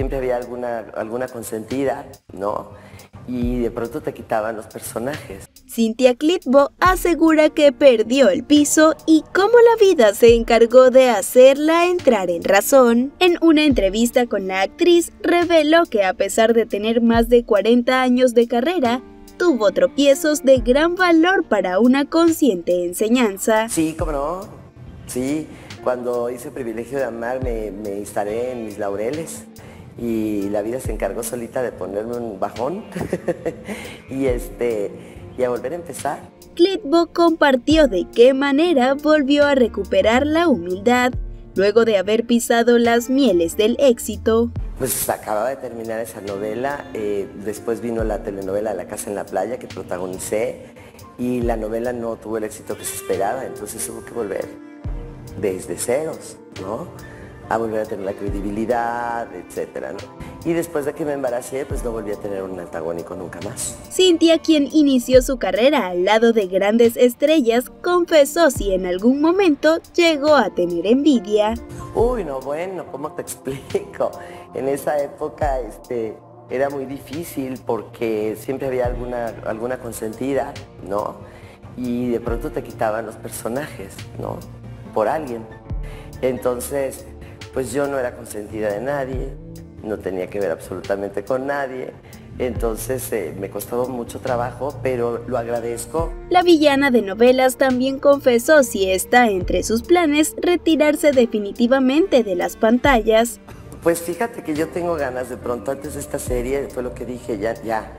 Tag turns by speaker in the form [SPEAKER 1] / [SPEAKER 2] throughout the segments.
[SPEAKER 1] siempre había alguna, alguna consentida, ¿no? Y de pronto te quitaban los personajes.
[SPEAKER 2] Cintia Clitbo asegura que perdió el piso y cómo la vida se encargó de hacerla entrar en razón. En una entrevista con la actriz, reveló que a pesar de tener más de 40 años de carrera, tuvo tropiezos de gran valor para una consciente enseñanza.
[SPEAKER 1] Sí, cómo no. Sí, cuando hice el privilegio de amar me, me instalé en mis laureles y la vida se encargó solita de ponerme un bajón y este y a volver a empezar.
[SPEAKER 2] Clitbo compartió de qué manera volvió a recuperar la humildad luego de haber pisado las mieles del éxito.
[SPEAKER 1] Pues acababa de terminar esa novela, eh, después vino la telenovela La Casa en la Playa que protagonicé y la novela no tuvo el éxito que se esperaba, entonces hubo que volver desde ceros, ¿no? A volver a tener la credibilidad, etcétera, ¿no? Y después de que me embaracé, pues no volví a tener un antagónico nunca más.
[SPEAKER 2] Cintia, quien inició su carrera al lado de grandes estrellas, confesó si en algún momento llegó a tener envidia.
[SPEAKER 1] Uy, no, bueno, ¿cómo te explico? En esa época, este, era muy difícil porque siempre había alguna, alguna consentida, ¿no? Y de pronto te quitaban los personajes, ¿no? Por alguien. Entonces, pues yo no era consentida de nadie, no tenía que ver absolutamente con nadie. Entonces eh, me costó mucho trabajo, pero lo agradezco.
[SPEAKER 2] La villana de novelas también confesó si está entre sus planes retirarse definitivamente de las pantallas.
[SPEAKER 1] Pues fíjate que yo tengo ganas de pronto antes de esta serie, fue lo que dije, ya, ya,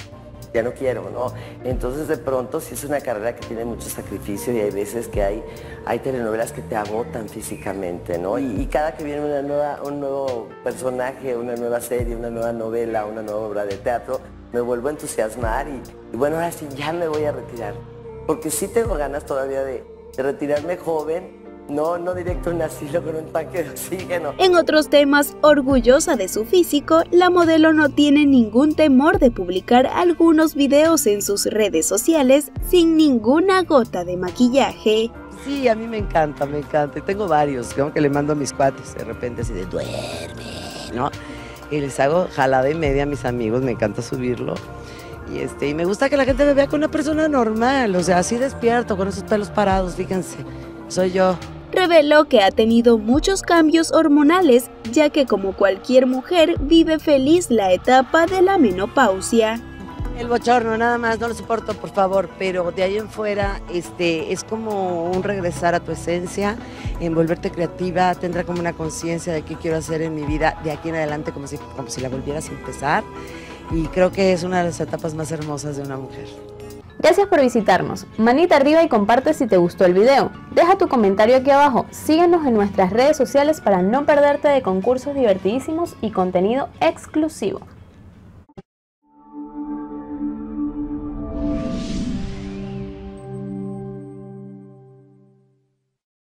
[SPEAKER 1] ya no quiero, ¿no? Entonces de pronto si es una carrera que tiene mucho sacrificio y hay veces que hay, hay telenovelas que te agotan físicamente, ¿no? Y, cada que viene una nueva, un nuevo personaje, una nueva serie, una nueva novela, una nueva obra de teatro, me vuelvo a entusiasmar y, bueno, ahora sí ya me voy a retirar. Porque sí tengo ganas todavía de retirarme joven no, no directo un asilo con un tanque de oxígeno.
[SPEAKER 2] En otros temas, orgullosa de su físico, la modelo no tiene ningún temor de publicar algunos videos en sus redes sociales sin ninguna gota de maquillaje.
[SPEAKER 3] Sí, a mí me encanta, me encanta. Y tengo varios, como que le mando a mis cuates de repente así de duerme, ¿no? Y les hago jalada y media a mis amigos, me encanta subirlo. Y, este, y me gusta que la gente me vea con una persona normal, o sea, así despierto, con esos pelos parados, fíjense, soy yo
[SPEAKER 2] reveló que ha tenido muchos cambios hormonales, ya que como cualquier mujer vive feliz la etapa de la menopausia.
[SPEAKER 3] El bochorno, nada más, no lo soporto, por favor, pero de ahí en fuera este, es como un regresar a tu esencia, envolverte creativa, tendrá como una conciencia de qué quiero hacer en mi vida de aquí en adelante, como si, como si la volvieras a empezar. Y creo que es una de las etapas más hermosas de una mujer.
[SPEAKER 4] Gracias por visitarnos. Manita arriba y comparte si te gustó el video. Deja tu comentario aquí abajo. Síguenos en nuestras redes sociales para no perderte de concursos divertidísimos y contenido exclusivo.